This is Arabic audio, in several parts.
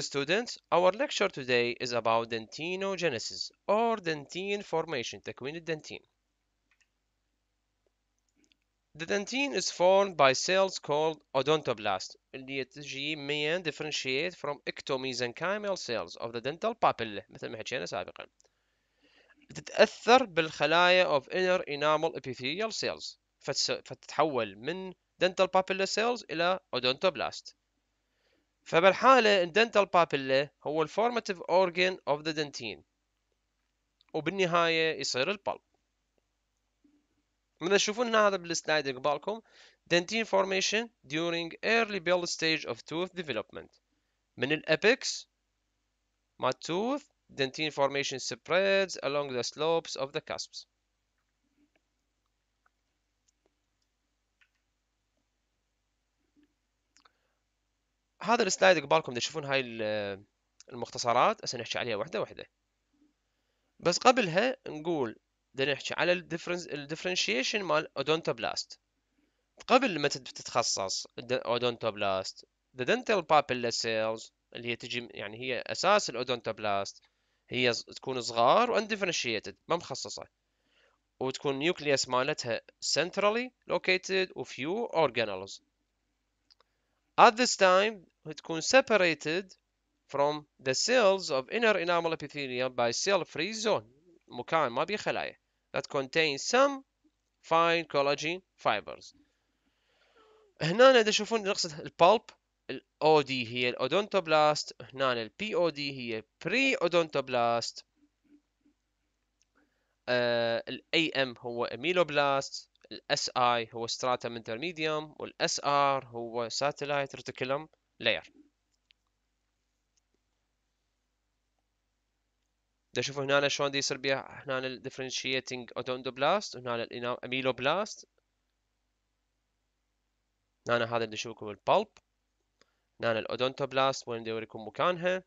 students, our lecture today is about dentinogenesis or dentine formation, تكوين الدنتين. The dentine is formed by cells called odontoblast اللي تجي من differentiate from ectomesenchymal cells of the dental papilla مثل ما حكينا سابقا. بتتأثر بالخلايا of inner enamel epithelial cells فتتحول من dental papilla cells إلى odontoblast. فبالحالة ال dental papilla هو ال formative organ of the dentin وبالنهاية يصير ال pulp. من تشوفون هذا بال slide قبالكم dentin formation during early bell stage of tooth development. من ال apex مال tooth dentine formation spreads along the slopes of the cusps. هذا ال slide قبالكم تشوفون هاي المختصرات هسه نحكي عليها واحدة واحدة. بس قبلها نقول بدنا نحكي على ال differentiation مال odontoblast قبل ما تتخصص odontoblast the dental papilla cells اللي هي تجي يعني هي أساس ال odontoblast هي تكون صغار و undifferentiated ما مخصصة. وتكون nucleus مالتها centrally located و few organelles. At this time تكون separated from the cells of inner enamel epithelium by cell-free zone. مكان ما بيه خلايا. That contain some fine collagen fibers. هنا تشوفون نقصد ال pulp ال O هي ال odontoblast هنا دي هي pre-odontoblast ال AM هو ameloblast ال S هو stratum intermedium وال S هو stellate reticulum layer دا شوفوا هنا شلون دي يصير بيها. هنا ال differentiating odontoblast وهنا ال ameloblast هنا هذا اللي نشوفكم ال pulp هنا ال odontoblast وين يوريكم مكانها.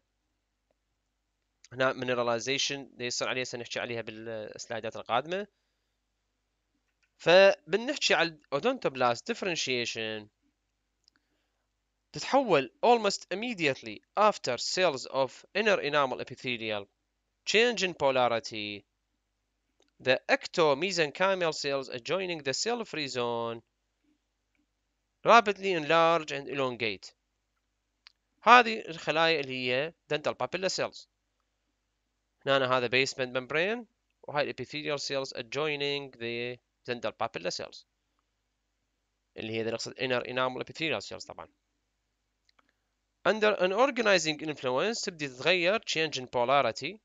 هنا mineralization اللي يصير عليها سنحكي عليها بالسلايدات القادمة. فبنحكي على الاودونتوبلاست differentiation. تتحول almost immediately after cells of inner enamel epithelial change in polarity the ectomesenchymal cells adjoining the cell-free zone rapidly enlarge and elongate هذه الخلايا اللي هي dental papilla cells هنا هذا basement membrane وهاي epithelial cells adjoining the dental papilla cells اللي هي نقصد inner enamel epithelial cells طبعا under an organizing influence تبدي تتغير change in polarity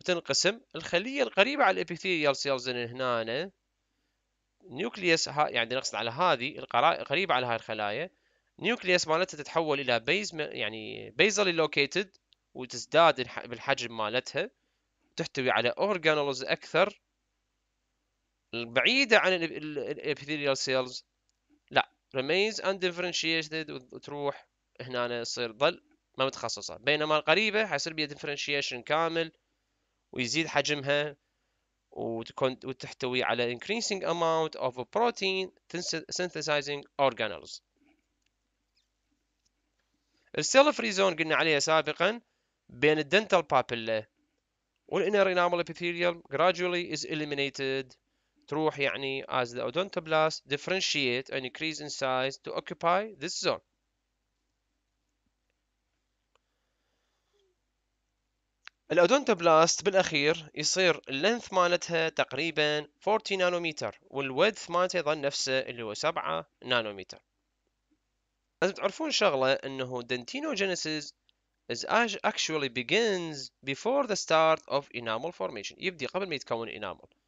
بتنقسم الخلية القريبة على ال epithelial cells هنا nucleus يعني نقصد على هذه القريبة على هاي الخلايا. nucleus مالتها تتحول إلى base يعني basally located وتزداد بالحجم مالتها. تحتوي على organelles أكثر. بعيدة عن ال epithelial cells remains undifferentiated وتروح هنا تصير ظل ما متخصصة بينما القريبة حيصير بيها differentiation كامل ويزيد حجمها وتحتوي على increasing amount of protein synthesizing organelles ال cell free zone قلنا عليها سابقا بين ال dental papilla وال inner enamel epithelium gradually is eliminated تروح يعني as the odontoblast differentiate and increase in size to occupy this zone ال odontoblast بالاخير يصير ال length مالتها تقريبا 40 نانومتر وال width مالتها يظل نفسه اللي هو 7 نانومتر لازم تعرفون شغله انه dentinogenesis is actually begins before the start of enamel formation يبدي قبل ما يتكون enamel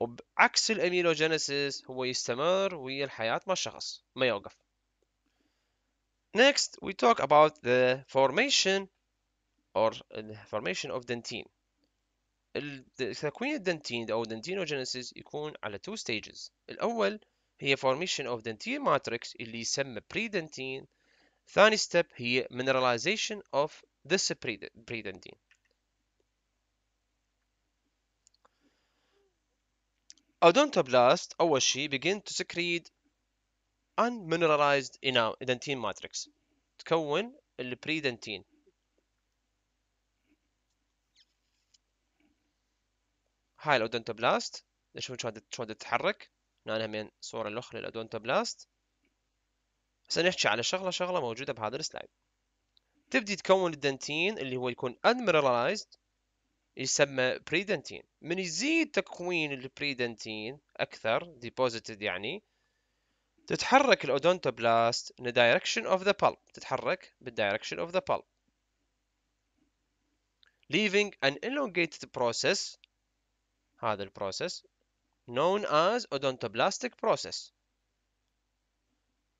وبعكس ال amelogenesis هو يستمر ويا الحياة مع الشخص ما يوقف Next we talk about the formation or the formation of dentine تكوين ال dentine أو dentinogenesis يكون على two stages الأول هي formation of dentine matrix اللي يسمى pre-dentine ثاني step هي mineralization of this pre-dentine Odontoblast أول شيء begin to secrete unmineralized dentine matrix. تكون البريدنتين هاي ال odontoblast نشوف شلون شلون تتحرك. هنا همين صورة لخ لل odontoblast هسه نحكي على شغلة شغلة موجودة بهذا ال slide. تبدي تكون ال dentine اللي هو يكون unmineralized يسمى predentine من يزيد تكوين ال predentine أكثر deposited يعني تتحرك ال odontoblast in the direction of the pulp تتحرك بال direction of the pulp leaving an elongated process هذا البروسيس known as odontoblastic process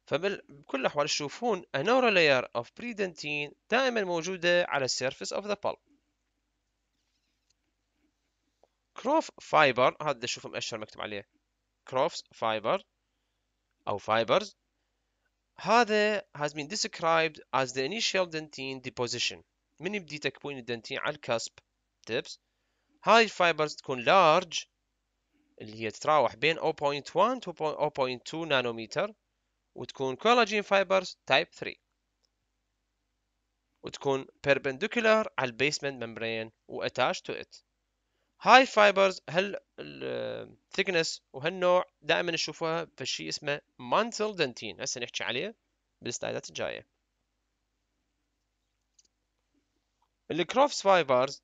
فبكل الأحوال تشوفون a neural layer of predentin دائما موجودة على surface of the pulp كروف فايبر هذا شوف مؤشر مكتوب عليه. كروفس فايبر أو fibers هذا has been described as the initial dentine deposition. من يبدي تكوين ال dentine على ال cusp tips. هاي ال fibers تكون large اللي هي تتراوح بين 0.1 to 0.2 نانومتر. وتكون collagen fibers type 3 وتكون perpendicular على ال basement membrane و attached to it هاي fibers هال thickness وهالنوع دائما نشوفها في شيء اسمه mantle dentine هسه نحكي عليه بالسلايدات الجاية. ال Korff's fibers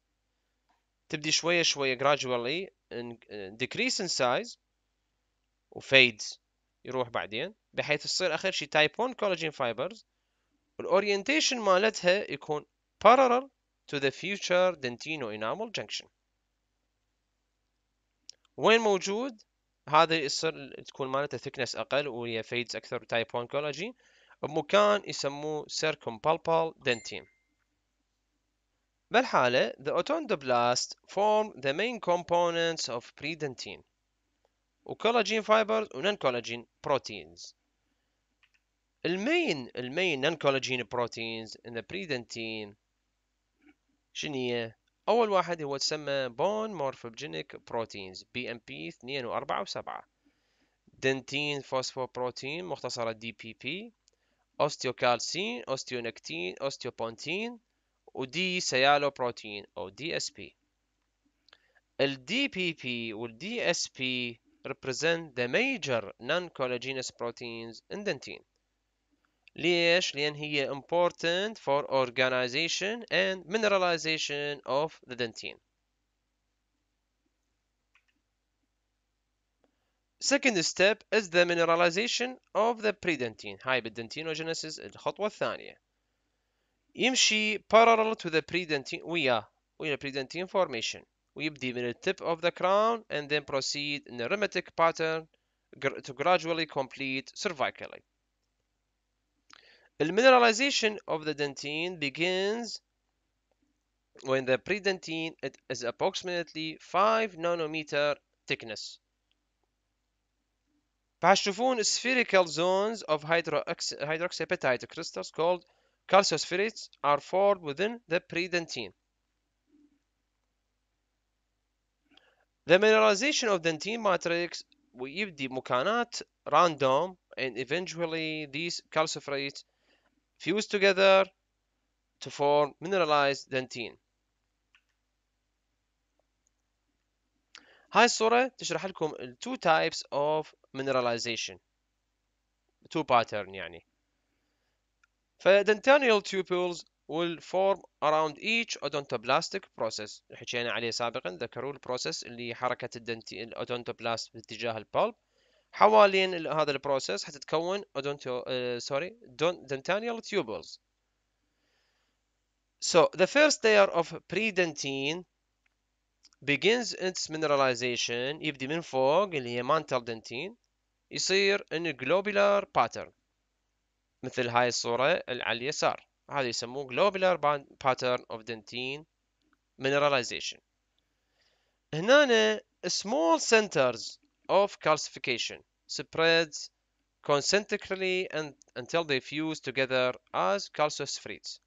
تبدي شوية شوية gradually decrease in size و fades يروح بعدين بحيث تصير آخر شيء type 1 collagen fibers وال orientation مالتها يكون parallel to the future dentinoenamel junction. وين موجود؟ هذا يصير تكون مالته thickness أقل وهي fades أكثر type 1 كولاجين بمكان يسموه circumpulpal dentine. بالحالة the odontoblasts form the main components of predentine. و collagen fibers و non collagen proteins المين المين non collagen proteins in the predentine شنو أول واحد هو تسمى bone morphogenic proteins BMP 2 و4 و7 dentine phosphoprotein مختصرة DPP osteocalcin osteonectin osteopontin و D sialoprotein أو DSP ال DPP وال DSP represent the major non-collagenous proteins in dentine. ليش؟ لأن هي important for organization and mineralization of the dentine. Second step is the mineralization of the predentine. هاي بالدنتينوجينيسيس الخطوة الثانية. يمشي parallel to the predentine وياه ويا predentine formation ويبدي من tip of the crown and then proceed in a rheumatic pattern to gradually complete cervically. The mineralization of the dentine begins when the predentine is approximately 5 nanometer thickness. فهتشوفون spherical zones of hydroxyapatite crystals called calciospherulites are formed within the predentine. The mineralization of dentine matrix ويبدي مكانات random and eventually these calciospherulites fuse together to form mineralized dentine. هاي الصورة تشرح لكم ال two types of mineralization two pattern يعني ف dentinal tubules will form around each odontoblastic process حكينا عليه سابقا ذكروا ال process اللي حركة ال denti ال odontoblast باتجاه ال pulp حوالين هذا ال process حتتكون odonto سوري دنتانيال tubules So the first layer of predentine begins its mineralization يبدي من فوق اللي هي mantle dentine يصير in globular pattern مثل هاي الصورة على اليسار هذا يسموه globular pattern of dentine mineralization هنا small centers of calcification spreads concentrically and until they fuse together as calcispherulites.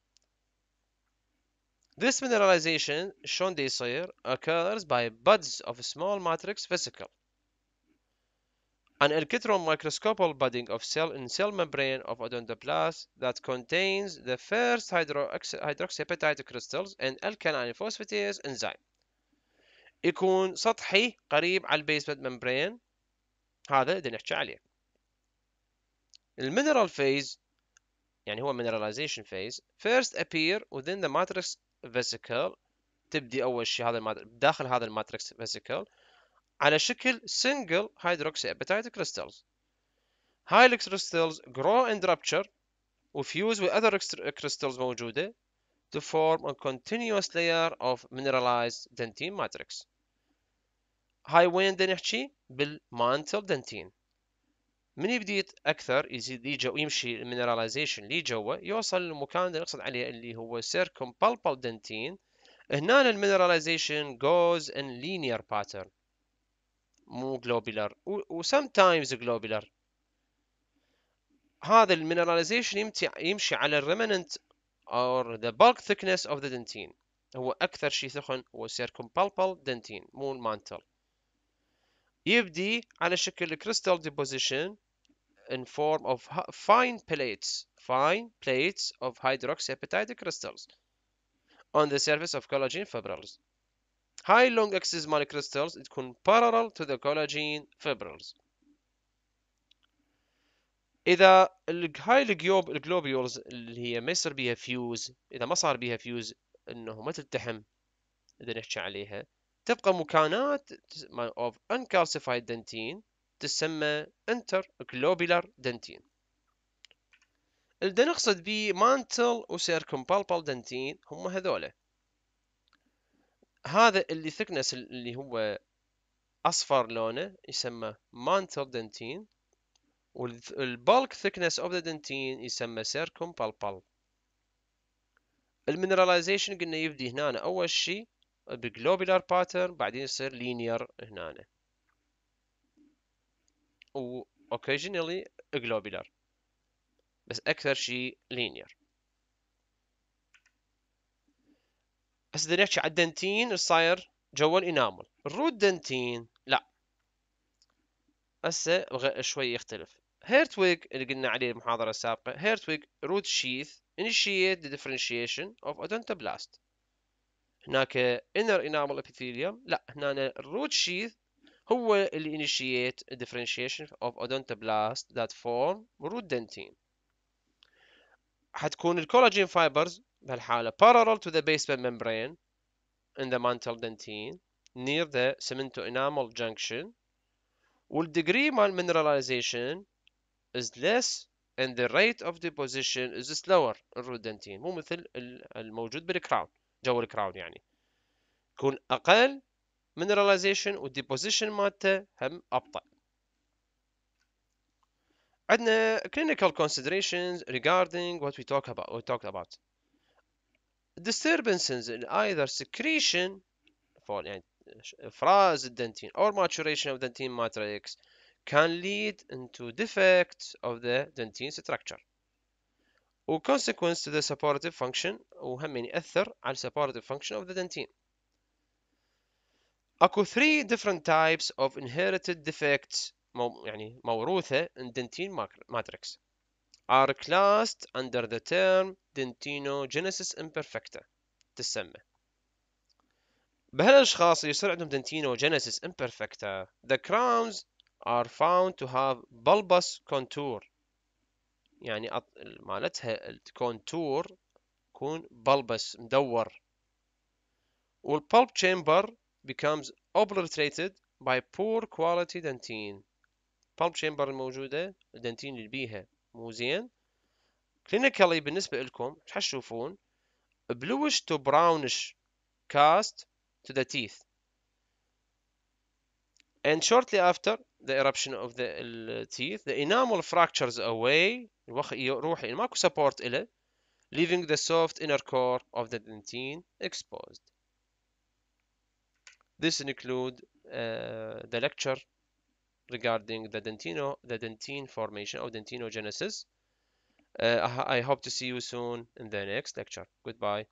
This mineralization shown يصير occurs by buds of small matrix vesicle an electron microscopic budding of cell in cell membrane of odontoblast that contains the first hydroxyapatite crystals and alkaline phosphatase enzyme يكون سطحي قريب على ال basement membrane هذا اللي نحكي عليه ال mineral phase يعني هو mineralization phase first appear within the matrix vesicle تبدي اول شيء هذا داخل هذا ال matrix vesicle على شكل single hydroxyapatite crystals هاي crystals grow and rupture و fuse with other crystals موجودة to form a continuous layer of mineralized dentine matrix هاي وين بدنا نحكي؟ بال mantle dentine. من يبدي أكثر يزيد يجي ويمشي ال mineralization لي جوا يوصل للمكان اللي نقصد عليه اللي هو circumpulpal dentine هنا ال mineralization goes in linear pattern مو globular و sometimes globular. هذا المينراليزيشن يمشي على الريمننت or the bulk thickness of the dentine. هو أكثر شيء ثخن هو circumpalpal dentine مو المانتل. يبدي على شكل crystal deposition in form of fine plates fine plates of hydroxyapatite crystals on the surface of collagen fibrils هاي long axis مال crystals تكون parallel to the collagen fibrils اذا هاي الجيوب الجلوبيولز اللي هي ما يصير بيها فيوز اذا ما صار بيها فيوز انه ما تلتحم اذا نحكي عليها تبقى مكانات of uncalcified dentin تسمى interglobular dentin اللي نقصد بيه mantle و circumpulpal dentin هم هذولا هذا اللي thickness اللي هو اصفر لونه يسمى mantle dentin وال bulk thickness of the dentin يسمى circumpulpal ال mineralization قلنا يبدي هنا اول شيء ب globular pattern بعدين يصير linear هنا. و occasionally globular بس أكثر شيء linear. هسه بدنا نحكي على ال dentine صاير جوا ال enamel ال root dentine لا. هسه شوي يختلف. Hertwig اللي قلنا عليه المحاضرة السابقة Hertwig root sheath initiate the differentiation of odontoblast هناك inner enamel epithelium لا هنا ال root sheath هو اللي initiate differentiation of odontoblast that form root dentine حتكون ال collagen fibers بهالحالة parallel to the basement membrane in the mantle dentine near the cemento enamel junction وال degree مال mineralization is less and the rate of deposition is slower الروت dentine مو مثل الموجود بال crown جو الكراون يعني يكون اقل mineralization والdeposition مالته هم ابطا عندنا clinical considerations regarding what we talk about we talked about disturbances in either secretion for يعني افراز الدنتين or maturation of dentine matrix can lead into defects of the dentine structure و consequence to the supportive function وهم يأثر على supportive function of the dentine اكو 3 different types of inherited defects مو يعني موروثة in dentine matrix are classed under the term dentinogenesis imperfecta تسمى بهالاشخاص اللي يصير عندهم dentinogenesis imperfecta the crowns are found to have bulbous contour يعني مالتها الكونتور يكون bulbous مدور والpulp chamber becomes obliterated by poor quality dentine pulp chamber الموجودة الدنتين اللي بيها مو زين clinically بالنسبة لكم إيش حتشوفون bluish to brownish cast to the teeth and shortly after the eruption of the teeth the enamel fractures away يروح ماكو support إله leaving the soft inner core of the dentine exposed this include uh, the lecture regarding the dentino the dentine formation or dentinogenesis uh, I hope to see you soon in the next lecture goodbye